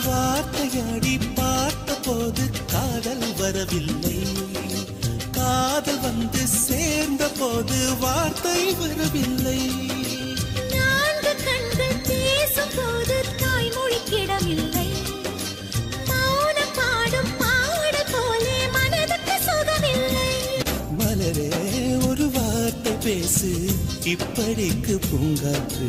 வார்த்தையடி பார்த்த போது காதல் வரவில்லை. காதல் வந்து சேர்ந்த போது வார்த்தை வரவில்லை. தாய்மொழி மலரே ஒரு வார்த்தை பேசு இப்படிக்கு பூங்காற்று.